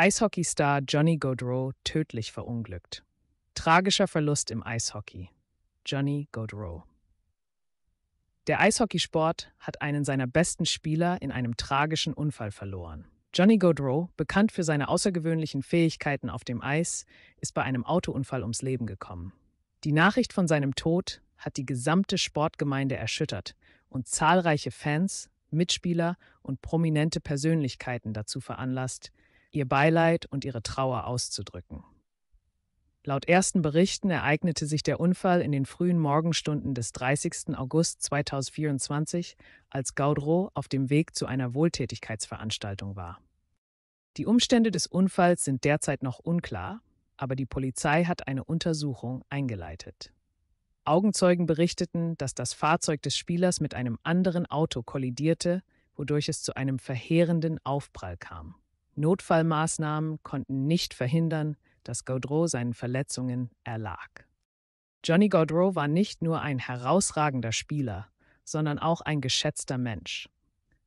Eishockeystar Johnny Gaudreau tödlich verunglückt. Tragischer Verlust im Eishockey. Johnny Gaudreau. Der Eishockeysport hat einen seiner besten Spieler in einem tragischen Unfall verloren. Johnny Gaudreau, bekannt für seine außergewöhnlichen Fähigkeiten auf dem Eis, ist bei einem Autounfall ums Leben gekommen. Die Nachricht von seinem Tod hat die gesamte Sportgemeinde erschüttert und zahlreiche Fans, Mitspieler und prominente Persönlichkeiten dazu veranlasst, ihr Beileid und ihre Trauer auszudrücken. Laut ersten Berichten ereignete sich der Unfall in den frühen Morgenstunden des 30. August 2024, als Gaudreau auf dem Weg zu einer Wohltätigkeitsveranstaltung war. Die Umstände des Unfalls sind derzeit noch unklar, aber die Polizei hat eine Untersuchung eingeleitet. Augenzeugen berichteten, dass das Fahrzeug des Spielers mit einem anderen Auto kollidierte, wodurch es zu einem verheerenden Aufprall kam. Notfallmaßnahmen konnten nicht verhindern, dass Gaudreau seinen Verletzungen erlag. Johnny Gaudreau war nicht nur ein herausragender Spieler, sondern auch ein geschätzter Mensch.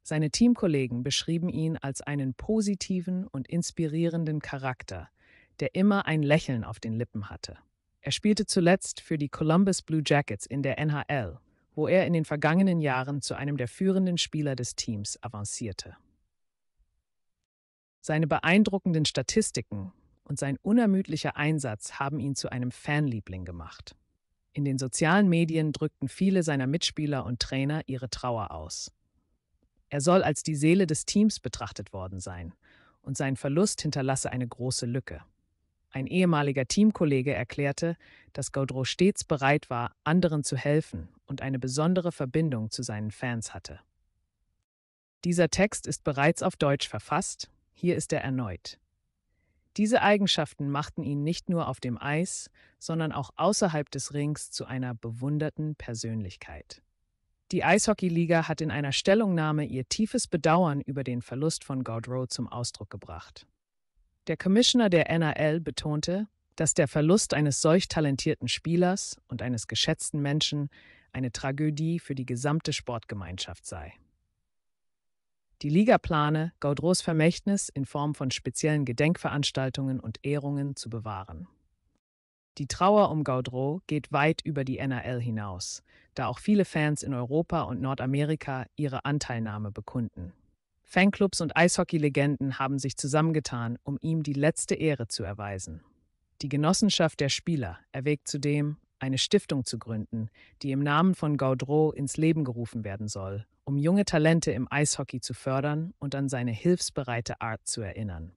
Seine Teamkollegen beschrieben ihn als einen positiven und inspirierenden Charakter, der immer ein Lächeln auf den Lippen hatte. Er spielte zuletzt für die Columbus Blue Jackets in der NHL, wo er in den vergangenen Jahren zu einem der führenden Spieler des Teams avancierte. Seine beeindruckenden Statistiken und sein unermüdlicher Einsatz haben ihn zu einem Fanliebling gemacht. In den sozialen Medien drückten viele seiner Mitspieler und Trainer ihre Trauer aus. Er soll als die Seele des Teams betrachtet worden sein, und sein Verlust hinterlasse eine große Lücke. Ein ehemaliger Teamkollege erklärte, dass Gaudreau stets bereit war, anderen zu helfen und eine besondere Verbindung zu seinen Fans hatte. Dieser Text ist bereits auf Deutsch verfasst, hier ist er erneut. Diese Eigenschaften machten ihn nicht nur auf dem Eis, sondern auch außerhalb des Rings zu einer bewunderten Persönlichkeit. Die Eishockeyliga hat in einer Stellungnahme ihr tiefes Bedauern über den Verlust von Gaudreau zum Ausdruck gebracht. Der Commissioner der NAL betonte, dass der Verlust eines solch talentierten Spielers und eines geschätzten Menschen eine Tragödie für die gesamte Sportgemeinschaft sei. Die Liga plane, Gaudreaus Vermächtnis in Form von speziellen Gedenkveranstaltungen und Ehrungen zu bewahren. Die Trauer um Gaudreau geht weit über die NRL hinaus, da auch viele Fans in Europa und Nordamerika ihre Anteilnahme bekunden. Fanclubs und Eishockey-Legenden haben sich zusammengetan, um ihm die letzte Ehre zu erweisen. Die Genossenschaft der Spieler erwägt zudem, eine Stiftung zu gründen, die im Namen von Gaudreau ins Leben gerufen werden soll, um junge Talente im Eishockey zu fördern und an seine hilfsbereite Art zu erinnern.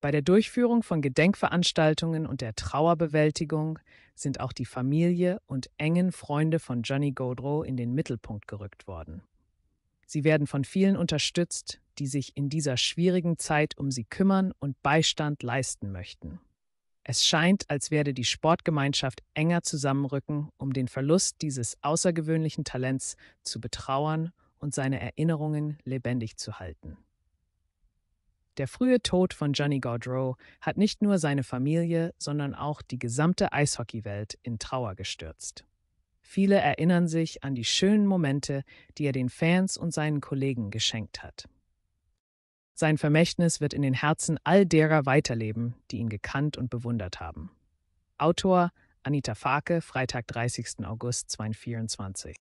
Bei der Durchführung von Gedenkveranstaltungen und der Trauerbewältigung sind auch die Familie und engen Freunde von Johnny Gaudreau in den Mittelpunkt gerückt worden. Sie werden von vielen unterstützt, die sich in dieser schwierigen Zeit um sie kümmern und Beistand leisten möchten. Es scheint, als werde die Sportgemeinschaft enger zusammenrücken, um den Verlust dieses außergewöhnlichen Talents zu betrauern und seine Erinnerungen lebendig zu halten. Der frühe Tod von Johnny Gaudreau hat nicht nur seine Familie, sondern auch die gesamte Eishockeywelt in Trauer gestürzt. Viele erinnern sich an die schönen Momente, die er den Fans und seinen Kollegen geschenkt hat. Sein Vermächtnis wird in den Herzen all derer weiterleben, die ihn gekannt und bewundert haben. Autor Anita Farke, Freitag, 30. August 2024.